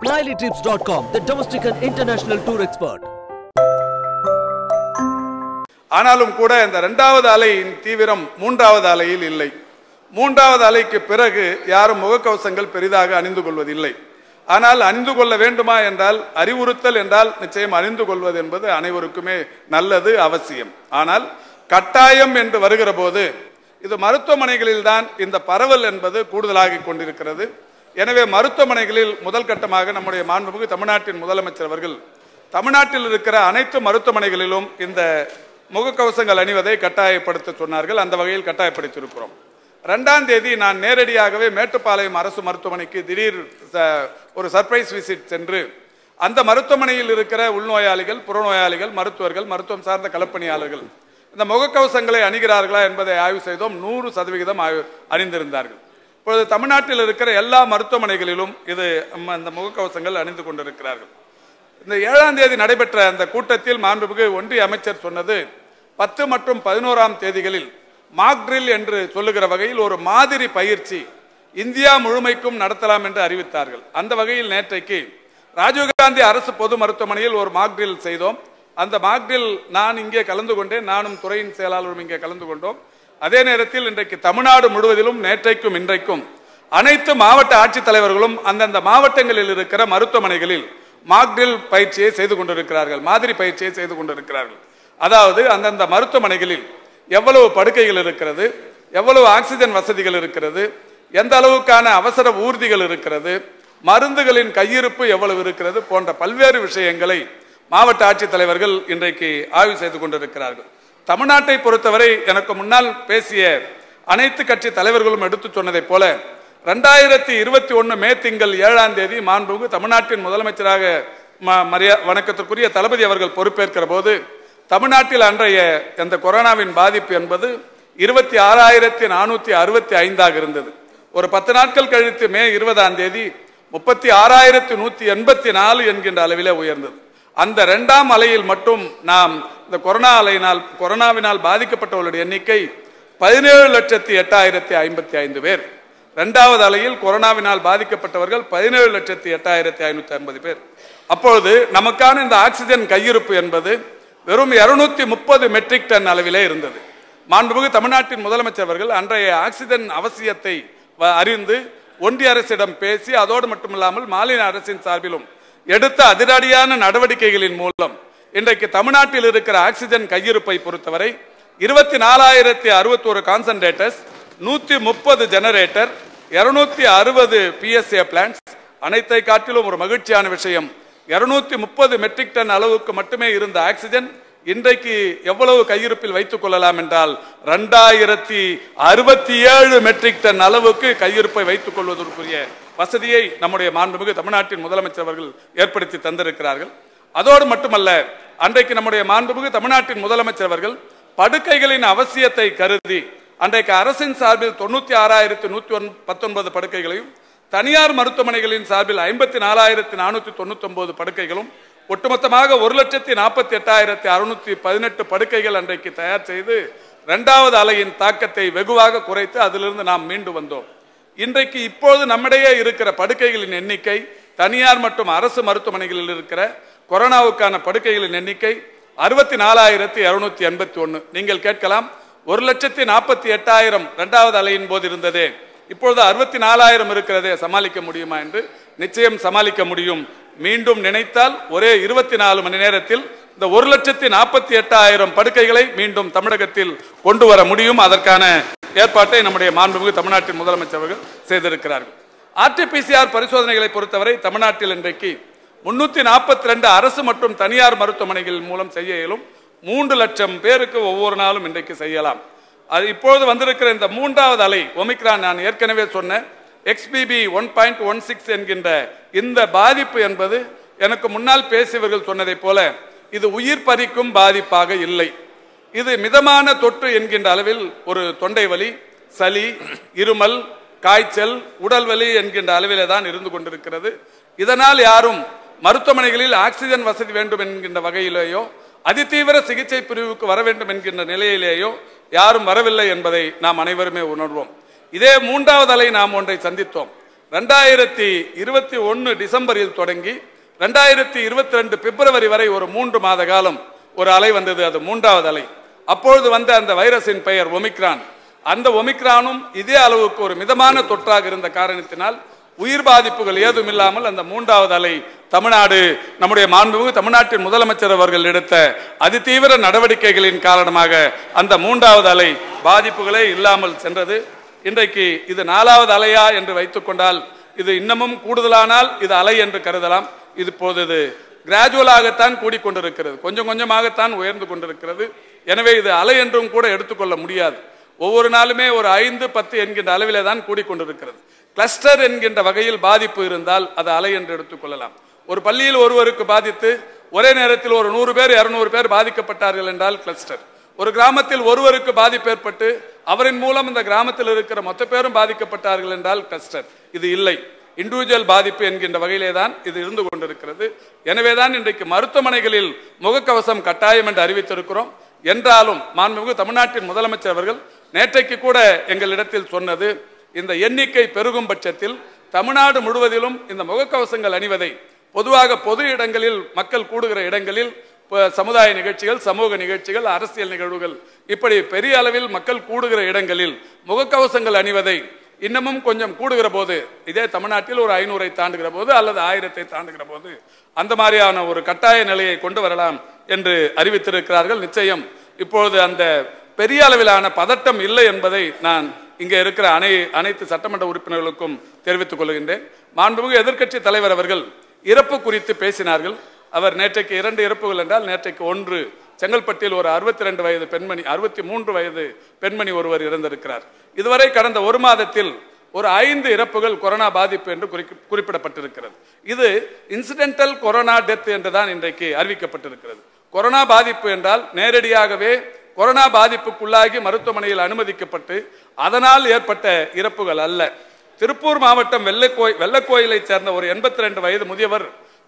SmileyTrips.com, the domestic and international tour expert. ஆனாலும் கூட இந்த இரண்டாவது அலையின் தீவிரம் மூன்றாவது அலையில் இல்லை. மூன்றாவது அலைக்கு பிறகு யாரும் முகக்கவசங்கள் பெரிதாக அணிந்து கொள்வதில்லை. ஆனால் அணிந்து கொள்ள வேண்டுமா என்றால் அறிவுறுத்தல் என்றால் நிச்சயம் அணிந்து கொள்வது என்பது அனைவருக்குமே நல்லது அவசியம். ஆனால் கட்டாயம் என்று வருகிற போது இது மருத்துவமனைகளில் தான் இந்த பரவல் என்பது கூடுதலாகிக் கொண்டிருக்கிறது. எனவே மருத்துவமனைகளில் முதல் கட்டமாக நம்முடைய மாண்புமிகு தமிழ்நாட்டின் முதலமைச்சர் அவர்கள் தமிழ்நாட்டில் இருக்கிற அனைத்து மருத்துவமனைகளிலும் இந்த முகக்கவசங்கள் அணிவதை கட்டாயப்படுத்த சொன்னார்கள். அந்த வகையில் கட்டாயப்படுத்தியிருக்கிறோம். ரெண்டாம் தேதி நான் நேரடியாகவே மேட்டுப்பாளையம் அரசு மருத்துவமனைக்கு திடீர் ஒரு சர்ப்ரைஸ் விசிட் சென்று அந்த மருத்துவமனையில் இருக்கிற உள்நோயாளிகள் புறநோயாளிகள் மருத்துவர்கள் மருத்துவம் சார்ந்த களப்பணியாளர்கள் இந்த முகக்கவசங்களை அணிகிறார்களா என்பதை ஆய்வு செய்தோம். நூறு சதவிகிதம் அணிந்திருந்தார்கள். இப்பொழுது தமிழ்நாட்டில் இருக்கிற எல்லா மருத்துவமனைகளிலும் இது இந்த முகக்கவசங்கள் அணிந்து கொண்டிருக்கிறார்கள். இந்த ஏழாம் தேதி நடைபெற்ற அந்த கூட்டத்தில் மாண்புமிகு ஒன்றிய அமைச்சர் சொன்னது பத்து மற்றும் பதினோராம் தேதிகளில் மாக்ட்ரில் என்று சொல்லுகிற வகையில் ஒரு மாதிரி பயிற்சி இந்தியா முழுமைக்கும் நடத்தலாம் என்று அறிவித்தார்கள். அந்த வகையில் நேற்றைக்கு ராஜீவ்காந்தி அரசு பொது மருத்துவமனையில் ஒரு மாக்ட்ரில் செய்தோம். அந்த மாக்ட்ரில் நான் இங்கே கலந்து கொண்டேன். நானும் துறையின் செயலாளரும் இங்கே கலந்து கொண்டோம். அதே நேரத்தில் இன்றைக்கு தமிழ்நாடு முழுவதிலும் நேற்றைக்கும் இன்றைக்கும் அனைத்து மாவட்ட ஆட்சித்தலைவர்களும் அந்தந்த மாவட்டங்களில் இருக்கிற மருத்துவமனைகளில் மாக்டில் பயிற்சியை செய்து கொண்டிருக்கிறார்கள் மாதிரி பயிற்சியை செய்து கொண்டிருக்கிறார்கள். அதாவது அந்தந்த மருத்துவமனைகளில் எவ்வளவு படுக்கைகள் இருக்கிறது எவ்வளவு ஆக்சிஜன் வசதிகள் இருக்கிறது எந்த அளவுக்கான அவசர ஊர்திகள் இருக்கிறது மருந்துகளின் கையிருப்பு எவ்வளவு இருக்கிறது போன்ற பல்வேறு விஷயங்களை மாவட்ட ஆட்சித்தலைவர்கள் இன்றைக்கு ஆய்வு செய்து கொண்டிருக்கிறார்கள். தமிழ்நாட்டை பொறுத்தவரை எனக்கு முன்னால் பேசிய அனைத்து கட்சி தலைவர்களும் எடுத்து சொன்னதைப் போல ரெண்டாயிரத்தி இருபத்தி ஒன்று மே திங்கள் ஏழாம் தேதி மாண்புமிகு தமிழ்நாட்டின் முதலமைச்சராக ம- மரியா- வணக்கத்திற்குரிய தளபதி அவர்கள் பொறுப்பேற்கிற போது தமிழ்நாட்டில் அன்றைய இந்த கொரோனாவின் பாதிப்பு என்பது இருபத்தி ஆறாயிரத்தி நானூற்றி அறுபத்தி ஐந்தாக இருந்தது. ஒரு பத்து நாட்கள் கழித்து மே இருபதாம் தேதி முப்பத்தி ஆறாயிரத்தி நூற்றி எண்பத்தி நாலு என்கின்ற அளவிலே உயர்ந்தது. அந்த ரெண்டாம் அலையில் மட்டும் நாம் இந்த கொரோனா அலையினால் கொரோனாவினால் பாதிக்கப்பட்டவர்களுடைய எண்ணிக்கை பதினேழு லட்சத்தி எட்டாயிரத்தி ஐம்பத்தி ஐந்து பேர். ரெண்டாவது அலையில் கொரோனாவினால் பாதிக்கப்பட்டவர்கள் பதினேழு லட்சத்தி எட்டாயிரத்தி ஐநூற்றி ஐம்பது பேர். அப்பொழுது நமக்கான இந்த ஆக்சிஜன் கையிருப்பு என்பது வெறும் இருநூத்தி முப்பது மெட்ரிக் டன் அளவிலே இருந்தது. மாண்புமிகு தமிழ்நாட்டின் முதலமைச்சர் அவர்கள் அன்றைய ஆக்சிஜன் அவசியத்தை வ- அறிந்து ஒன்றிய அரசிடம் பேசி அதோடு மட்டுமில்லாமல் மாநில அரசின் சார்பிலும் எடுத்த அதிரடியான நடவடிக்கைகளின் மூலம் இன்றைக்கு தமிழ்நாட்டில் இருக்கிற ஆக்சிஜன் கையிருப்பை பொறுத்தவரை இருபத்தி நாலாயிரத்தி அறுபத்தோரு கான்சன்ட்ரேட்டர்ஸ் நூத்தி முப்பது ஜெனரேட்டர் இருநூத்தி அறுபது பிஎஸ்ஏ பிளான்ஸ் அனைத்தை காட்டிலும் ஒரு மகிழ்ச்சியான விஷயம். இருநூத்தி முப்பது மெட்ரிக் டன் அளவுக்கு மட்டுமே இருந்த ஆக்சிஜன் இன்றைக்கு எவ்வளவு கையிருப்பில் வைத்துக் கொள்ளலாம் என்றால் ரெண்டாயிரத்தி அறுபத்தி ஏழு மெட்ரிக் டன் அளவுக்கு கையிருப்பை வைத்துக் கொள்வதற்குரிய வசதியை நம்முடைய மாண்புமிகு தமிழ்நாட்டின் முதலமைச்சர் அவர்கள் ஏற்படுத்தி தந்திருக்கிறார்கள். அதோடு மட்டுமல்ல அன்றைக்கு நம்முடைய மாண்புமிகு தமிழ்நாட்டின் முதலமைச்சர் அவர்கள் படுக்கைகளின் அவசியத்தை கருதி அன்றைக்கு அரசின் சார்பில் தொண்ணூத்தி ஆறாயிரத்தி நூத்தி ஒன் பத்தொன்பது படுக்கைகளையும் தனியார் மருத்துவமனைகளின் சார்பில் ஐம்பத்தி நாலாயிரத்தி நானூத்தி தொண்ணூத்தி ஒன்பது படுக்கைகளும் ஒட்டுமொத்தமாக ஒரு லட்சத்தி நாற்பத்தி எட்டாயிரத்தி அறுநூத்தி பதினெட்டு படுக்கைகள் அன்றைக்கு தயார் செய்து இரண்டாவது அலையின் தாக்கத்தை வெகுவாக குறைத்து அதிலிருந்து நாம் மீண்டு வந்தோம். இன்றைக்கு இப்போது நம்மிடையே இருக்கிற படுக்கைகளின் எண்ணிக்கை தனியார் மற்றும் அரசு மருத்துவமனைகளில் இருக்கிற கொரோனாவுக்கான படுக்கைகளின் எண்ணிக்கை அறுபத்தி நாலாயிரத்தி இருநூத்தி எண்பத்தி ஒன்று நீங்கள் கேட்கலாம் ஒரு லட்சத்தி நாற்பத்தி எட்டாயிரம் ரெண்டாவது அலையின் போது இருந்ததே. இப்பொழுது அறுபத்தி நாலாயிரம் இருக்கிறதே சமாளிக்க முடியுமா என்று? நிச்சயம் சமாளிக்க முடியும். மீண்டும் நினைத்தால் ஒரே இருபத்தி நாலு மணி நேரத்தில் இந்த ஒரு லட்சத்தி நாற்பத்தி எட்டாயிரம் படுக்கைகளை மீண்டும் தமிழகத்தில் கொண்டு வர முடியும். அதற்கான ஏற்பாட்டை நம்முடைய மாண்புமிகு தமிழ்நாட்டின் முதலமைச்சர் அவர்கள் செய்திருக்கிறார்கள். ஆர்டிபிசிஆர் பரிசோதனைகளை பொறுத்தவரை தமிழ்நாட்டில் இன்றைக்கு முன்னூத்தி நாற்பத்தி ரெண்டு அரசு மற்றும் தனியார் மருத்துவமனைகள் மூலம் செய்ய இயலும். மூன்று லட்சம் பேருக்கு ஒவ்வொரு நாளும் இன்றைக்கு செய்யலாம். அது இப்பொழுது வந்திருக்கிற இந்த மூன்றாவது அலை ஒமிக்ரான் நான் ஏற்கனவே சொன்னேன். XBB one point one six என்கின்ற இந்த பாதிப்பு என்பது எனக்கு முன்னால் பேசியவர்கள் சொன்னதைப் போல இது உயிர் பறிக்கும் பாதிப்பாக இல்லை. இது மிதமான தொற்று என்கின்ற அளவில் ஒரு தொண்டை வலி சளி இருமல் காய்ச்சல் உடல் வலி என்கின்ற அளவிலே தான் இருந்து கொண்டிருக்கிறது. இதனால் யாரும் மருத்துவமனைகளில் ஆக்சிஜன் வசதி வேண்டும் என்கின்ற வகையிலேயோ அதிதீவிர சிகிச்சை பிரிவுக்கு வர வேண்டும் என்கின்ற நிலையிலேயோ யாரும் வரவில்லை என்பதை நாம் அனைவருமே உணர்வோம். இதே மூன்றாவது அலை நாம் ஒன்றை சந்தித்தோம். ரெண்டாயிரத்தி இருபத்தி ஒன்று டிசம்பரில் தொடங்கி ரெண்டாயிரத்தி இருபத்தி ரெண்டு பிப்ரவரி வரை ஒரு மூன்று மாத காலம் ஒரு அலை வந்தது அது மூன்றாவது அலை. அப்பொழுது வந்த அந்த வைரஸின் பெயர் ஒமிக்ரான். அந்த ஒமிக்ரானும் இதே அளவுக்கு ஒரு மிதமான தொற்றாக இருந்த காரணத்தினால் உயிர் பாதிப்புகள் ஏதும் இல்லாமல் அந்த மூன்றாவது அலை தமிழ்நாடு நம்முடைய மாண்புமிகு தமிழ்நாட்டின் முதலமைச்சர் அவர்கள் எடுத்த அதிதீவிர நடவடிக்கைகளின் காரணமாக அந்த மூன்றாவது அலை பாதிப்புகளே இல்லாமல் சென்றது. இன்றைக்கு இது நாலாவது அலையா என்று வைத்துக்கொண்டால் இது இன்னமும் கூடுதலானால் இது அலை என்று கருதலாம். இது இப்போது இது கிராஜுவலாகத்தான் கூடிக்கொண்டிருக்கிறது. கொஞ்சம் கொஞ்சமாகத்தான் உயர்ந்து கொண்டிருக்கிறது. எனவே இது அலை என்றும் கூட எடுத்துக்கொள்ள முடியாது. ஒவ்வொரு நாளுமே ஒரு ஐந்து பத்து என்கின்ற அளவிலே தான் கூடிக்கொண்டிருக்கிறது. கிளஸ்டர் என்கின்ற வகையில் பாதிப்பு இருந்தால் அது அலை என்று எடுத்துக்கொள்ளலாம் ஒரு பள்ளியில் ஒருவருக்கு பாதித்து ஒரே நேரத்தில் ஒரு நூறு பேர் இரநூறு பேர் பாதிக்கப்பட்டார்கள் என்றால் கிளஸ்டர் ஒரு கிராமத்தில் ஒருவருக்கு பாதிப்பு ஏற்பட்டு அவரின் மூலம் இந்த கிராமத்தில் இருக்கிற மொத்த பேரும் பாதிக்கப்பட்டார்கள் என்றால் கிளஸ்டர் இது இல்லை. இண்டிவிஜுவல் பாதிப்பு என்கின்ற வகையிலே தான் இது இருந்து கொண்டிருக்கிறது. எனவேதான் இன்றைக்கு மருத்துவமனைகளில் முகக்கவசம் கட்டாயம் என்று அறிவித்திருக்கிறோம். என்றாலும் மாண்புமிகு தமிழ்நாட்டின் முதலமைச்சர் அவர்கள் நேற்றைக்கு கூட எங்களிடத்தில் சொன்னது இந்த எண்ணிக்கை பெருகும் பட்சத்தில் தமிழ்நாடு முழுவதிலும் இந்த முகக்கவசங்கள் அணிவதை பொதுவாக பொது இடங்களில் மக்கள் கூடுகிற இடங்களில் சமுதாய நிகழ்ச்சிகள் சமூக நிகழ்ச்சிகள் அரசியல் நிகழ்வுகள் இப்படி பெரிய அளவில் மக்கள் கூடுகிற இடங்களில் முகக்கவசங்கள் அணிவதை இன்னமும் கொஞ்சம் கூடுகிற போது இதே தமிழ்நாட்டில் ஒரு ஐநூறை தாண்டுகிற போது அல்லது ஆயிரத்தை தாண்டுகிற போது அந்த மாதிரியான ஒரு கட்டாய நிலையை கொண்டு வரலாம் என்று அறிவித்திருக்கிறார்கள். நிச்சயம் இப்பொழுது அந்த பெரிய அளவிலான பதட்டம் இல்லை என்பதை நான் இங்கே இருக்கிற அனை அனைத்து சட்டமன்ற உறுப்பினர்களுக்கும் தெரிவித்துக் கொள்கின்றேன். மாண்புமிகு எதிர்க்கட்சி தலைவர் அவர்கள் இறப்பு குறித்து பேசினார்கள். அவர் நேற்றைக்கு இரண்டு இறப்புகள் என்றால் நேற்றைக்கு ஒன்று செங்கல்பட்டில் ஒரு அறுபத்தி ரெண்டு வயது பெண்மணி அறுபத்தி மூன்று வயது பெண்மணி ஒருவர் இறந்திருக்கிறார். இதுவரை கடந்த ஒரு மாதத்தில் ஒரு ஐந்து இறப்புகள் கொரோனா பாதிப்பு என்று குறிக்க- குறிப்பிடப்பட்டிருக்கிறது. இது இன்சிடென்டல் கொரோனா டெத் என்று தான் இன்றைக்கு அறிவிக்கப்பட்டிருக்கிறது. கொரோனா பாதிப்பு என்றால் நேரடியாகவே கொரோனா பாதிப்புக்குள்ளாகி மருத்துவமனையில் அனுமதிக்கப்பட்டு அதனால் ஏற்பட்ட இறப்புகள் அல்ல. திருப்பூர் மாவட்டம் வெள்ளக்கோய் வெள்ளக்கோயிலைச் சேர்ந்த ஒரு எண்பத்தி ரெண்டு வயது முதியவர்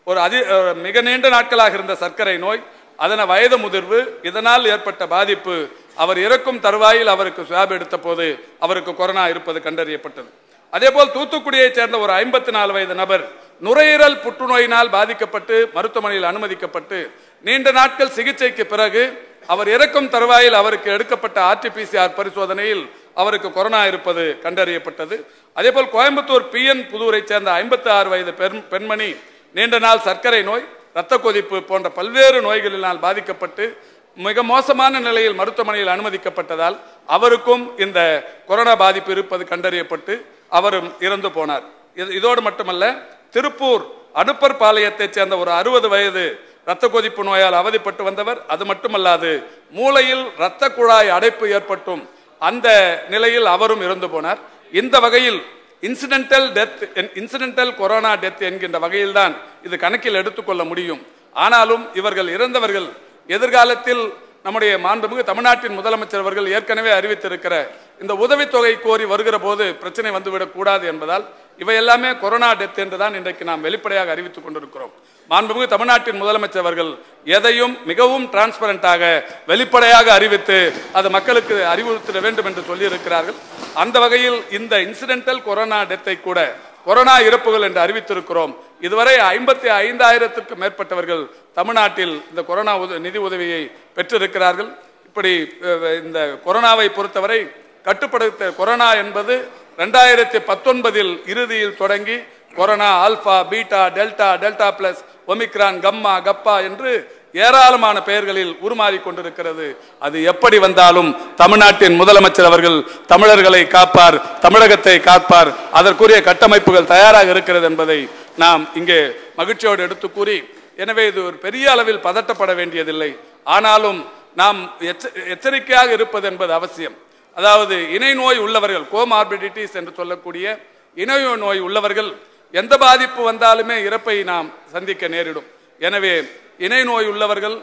ஒரு அதி மிக நீண்ட நாட்களாக இருந்த சர்க்கரை நோய் அதன வயது முதிர்வு இதனால் ஏற்பட்ட பாதிப்பு அவர் இறக்கும் தருவாயில் அவருக்கு சுவாப் எடுத்த போது அவருக்கு கொரோனா இருப்பது கண்டறியப்பட்டது. அதேபோல் தூத்துக்குடியைச் சேர்ந்த ஒரு ஐம்பத்தி நாலு வயது நபர் நுரையீரல் புற்றுநோயினால் பாதிக்கப்பட்டு மருத்துவமனையில் அனுமதிக்கப்பட்டு நீண்ட நாட்கள் சிகிச்சைக்கு பிறகு அவர் இறக்கும் தருவாயில் அவருக்கு எடுக்கப்பட்ட ஆர்டிபிசிஆர் பரிசோதனையில் அவருக்கு கொரோனா இருப்பது கண்டறியப்பட்டது. அதேபோல் கோயம்புத்தூர் பிஎன் புதூரைச் சேர்ந்த ஐம்பத்தி ஆறு வயது பெண்மணி நீண்ட நாள் சர்க்கரை நோய் இரத்த கொதிப்பு போன்ற பல்வேறு நோய்களினால் பாதிக்கப்பட்டு மிக மோசமான நிலையில் மருத்துவமனையில் அனுமதிக்கப்பட்டதால் அவருக்கும் இந்த கொரோனா பாதிப்பு இருப்பது கண்டறியப்பட்டு அவரும் இறந்து போனார். இது- இதோடு மட்டுமல்ல திருப்பூர் அடுப்பர் பாளையத்தைச் சேர்ந்த ஒரு அறுபது வயது இரத்த கொதிப்பு நோயால் அவதிப்பட்டு வந்தவர். அது மட்டுமல்லாது மூளையில் இரத்த குழாய் அடைப்பு ஏற்பட்டும். அந்த நிலையில் அவரும் இறந்து போனார். இந்த வகையில் incidental death incidental corona death என்கின்ற வகையில்தான் இது கணக்கில் எடுத்துக்கொள்ள முடியும். ஆனாலும் இவர்கள் இறந்தவர்கள் எதிர்காலத்தில் நம்முடைய மாண்புமிகு தமிழ்நாட்டின் முதலமைச்சர் அவர்கள் ஏற்கனவே அறிவித்திருக்கிற இந்த உதவித்தொகை கோரி வருகிற போது பிரச்சனை வந்துவிடக்கூடாது என்பதால் இவை எல்லாமே கொரோனா டெத் என்று தான் இன்றைக்கு நாம் வெளிப்படையாக அறிவித்துக் கொண்டிருக்கிறோம். மாண்புமிகு தமிழ்நாட்டின் முதலமைச்சர் அவர்கள் எதையும் மிகவும் டிரான்ஸ்பரண்டாக வெளிப்படையாக அறிவித்து அது மக்களுக்கு அறிவுறுத்திட வேண்டும் என்று சொல்லியிருக்கிறார்கள். அந்த வகையில் இந்த இன்சிடென்டல் கொரோனா டெத்தை கூட கொரோனா இறப்புகள் என்று அறிவித்திருக்கிறோம். இதுவரை ஐம்பத்தி ஐந்தாயிரத்திற்கும் மேற்பட்டவர்கள் தமிழ்நாட்டில் இந்த கொரோனா உத- நிதி உதவியை பெற்றிருக்கிறார்கள். இப்படி இந்த கொரோனாவை பொறுத்தவரை கட்டுப்படுத்த கொரோனா என்பது ரெண்டாயிரத்தி பத்தொன்பதில் இறுதியில் தொடங்கி corona alpha beta delta delta plus Omicron gamma kappa என்று ஏராளமான பெயர்களில் உருமாறிக் கொண்டிருக்கிறது. அது எப்படி வந்தாலும் தமிழ்நாட்டின் முதலமைச்சர் அவர்கள் தமிழர்களை காப்பார் தமிழகத்தை காப்பார் அதற்குரிய கட்டமைப்புகள் தயாராக இருக்கிறது என்பதை நாம் இங்கே மகிழ்ச்சியோடு எடுத்து கூறி எனவே இது ஒரு பெரிய அளவில் பதட்டப்பட வேண்டியதில்லை. ஆனாலும் நாம் எச்ச- எச்சரிக்கையாக இருப்பது என்பது அவசியம். அதாவது இணை நோய் உள்ளவர்கள் கோமார்பிடிட்டிஸ் என்று சொல்லக்கூடிய இணைய நோய் உள்ளவர்கள் எந்த பாதிப்பு வந்தாலுமே இறப்பை நாம் சந்திக்க நேரிடும். எனவே இணை நோய் உள்ளவர்கள்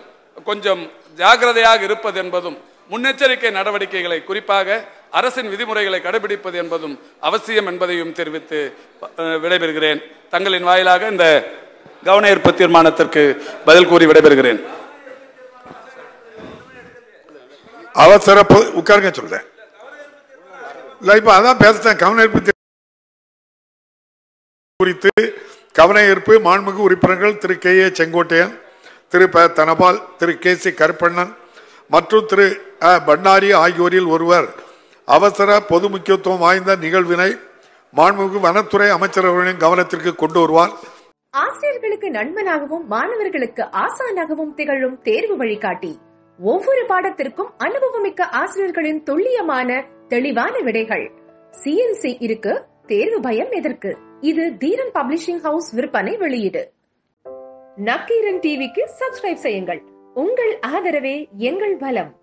கொஞ்சம் ஜாக்கிரதையாக இருப்பது என்பதும் முன்னெச்சரிக்கை நடவடிக்கைகளை குறிப்பாக அரசின் விதிமுறைகளை கடைபிடிப்பது என்பதும் அவசியம் என்பதையும் தெரிவித்து விடைபெறுகிறேன். தங்களின் வாயிலாக இந்த கவன ஈர்ப்பு தீர்மானத்திற்கு பதில் கூறி விடைபெறுகிறேன். அவசர உட்காருங்க சொல்றேன். இல்லை இப்போ அதான் பேசிட்டேன். கவனஈர்ப்பு குறித்து கவன ஈர்ப்பு மாண்புமிகு உறுப்பினர்கள் திரு கே. ஏ. செங்கோட்டையன் திரு ப. தனபால் திரு கே. சி. கருப்பண்ணன் மற்றும் திரு பண்ணாரி பண்டாரி ஆகியோரில் ஒருவர். அவசர பொது முக்கியத்துவம் வாய்ந்த நிகழ்வினை மாண்புமிகு வனத்துறை அமைச்சரவர்களின் கவனத்திற்கு கொண்டு வருவார். ஆசிரியர்களுக்கு நண்பனாகவும் மாணவர்களுக்கு ஆசானாகவும் திகழும் தேர்வு வழிகாட்டி. ஒவ்வொரு பாடத்திற்கும் அனுபவமிக்க ஆசிரியர்களின் துல்லியமான தெளிவான விடைகள். சிஎன்சி இருக்கு தேர்வு பயம் எதற்கு? இது தீரன் பப்ளிஷிங் ஹவுஸ் விற்பனை வெளியீடு. நக்கீரன் டிவிக்கு சப்ஸ்கிரைப் செய்யுங்கள். உங்கள் ஆதரவே எங்கள் பலம்.